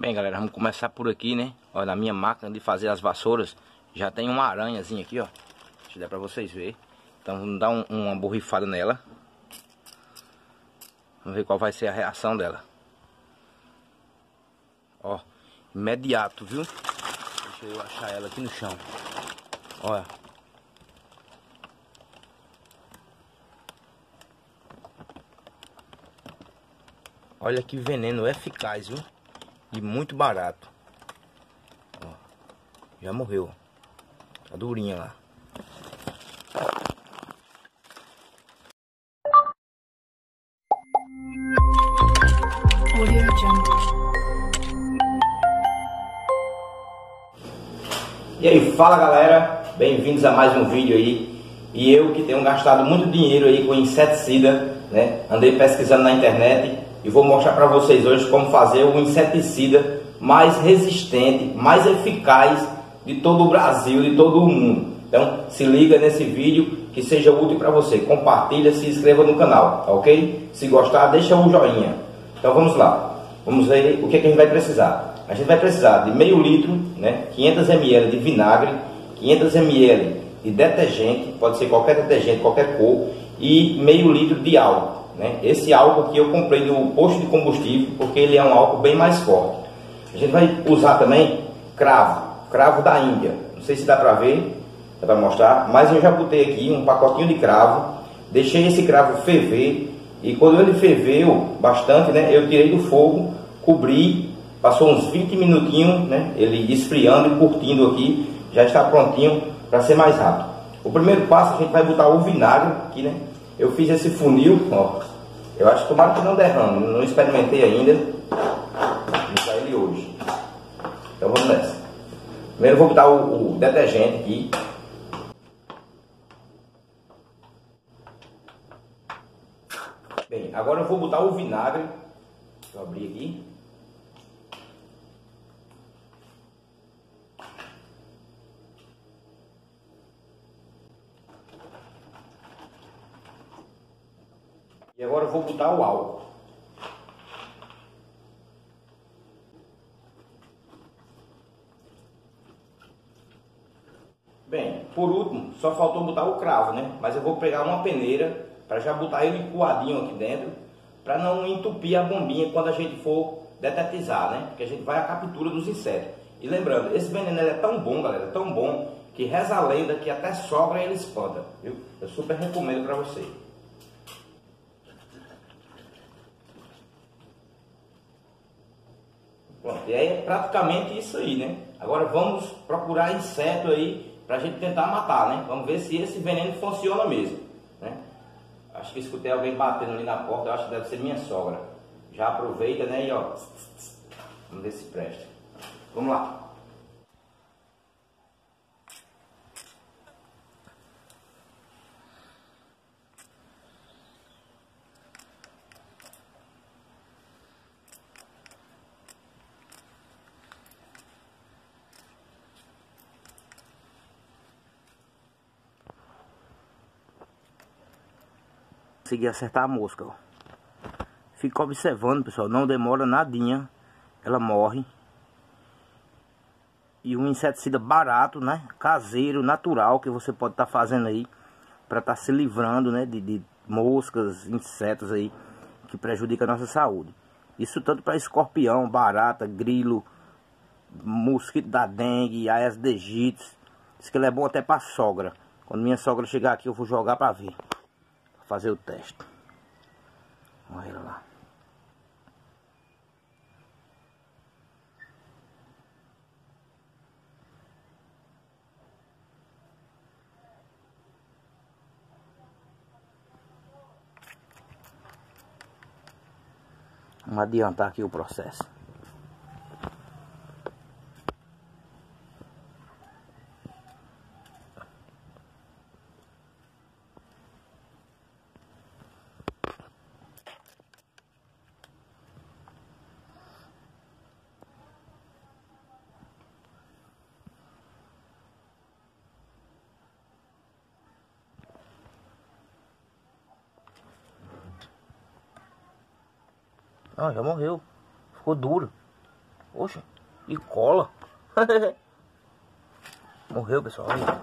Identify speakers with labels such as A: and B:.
A: Bem galera, vamos começar por aqui, né? Olha, na minha máquina de fazer as vassouras Já tem uma aranhazinha aqui, ó Deixa eu dar pra vocês verem Então vamos dar um, uma borrifada nela Vamos ver qual vai ser a reação dela Ó, imediato, viu? Deixa eu achar ela aqui no chão Olha Olha que veneno eficaz, viu? E muito barato. Ó, já morreu. Tá durinha lá. E aí, fala galera, bem-vindos a mais um vídeo aí. E eu que tenho gastado muito dinheiro aí com inseticida, né? Andei pesquisando na internet e vou mostrar para vocês hoje como fazer o inseticida mais resistente, mais eficaz de todo o Brasil, de todo o mundo. Então, se liga nesse vídeo que seja útil para você. Compartilha, se inscreva no canal, tá ok? Se gostar, deixa um joinha. Então vamos lá. Vamos ver o que, é que a gente vai precisar. A gente vai precisar de meio litro, né, 500 ml de vinagre, 500 ml de detergente, pode ser qualquer detergente, qualquer cor, e meio litro de álcool. Né? Esse álcool aqui eu comprei do posto de combustível porque ele é um álcool bem mais forte. A gente vai usar também cravo, cravo da Índia. Não sei se dá para ver, dá para mostrar, mas eu já botei aqui um pacotinho de cravo, deixei esse cravo ferver e quando ele ferveu bastante, né, eu tirei do fogo, cobri, passou uns 20 minutinhos, né, ele esfriando e curtindo aqui, já está prontinho para ser mais rápido. O primeiro passo a gente vai botar o vinagre aqui, né? Eu fiz esse funil, ó. Eu acho que tomara que não derrame, não experimentei ainda. Vou usar ele hoje. Então vamos nessa. Primeiro vou botar o, o detergente aqui. Bem, agora eu vou botar o vinagre. Deixa eu abrir aqui. E agora eu vou botar o álcool. Bem, por último, só faltou botar o cravo, né? Mas eu vou pegar uma peneira para já botar ele coadinho aqui dentro, para não entupir a bombinha quando a gente for detetizar, né? Porque a gente vai à captura dos insetos. E lembrando, esse veneno é tão bom, galera, tão bom, que reza a lenda que até sogra ele espanta, viu? Eu super recomendo para você. Pronto, e aí é praticamente isso aí, né? Agora vamos procurar inseto aí pra gente tentar matar, né? Vamos ver se esse veneno funciona mesmo, né? Acho que escutei alguém batendo ali na porta, eu acho que deve ser minha sogra. Já aproveita, né? E ó, vamos ver se presta. Vamos lá. Consegui acertar a mosca, ó. Fica observando, pessoal. Não demora nadinha. Ela morre. E um inseticida barato, né? Caseiro, natural, que você pode estar tá fazendo aí. Para estar tá se livrando, né? De, de moscas, insetos aí. Que prejudicam a nossa saúde. Isso tanto para escorpião, barata, grilo, mosquito da dengue, Aedes aegypti. Diz que ele é bom até para sogra. Quando minha sogra chegar aqui, eu vou jogar para ver fazer o teste. Olha lá. Vamos adiantar aqui o processo. Ah, já morreu. Ficou duro. Poxa, e cola. Morreu, pessoal. Olha.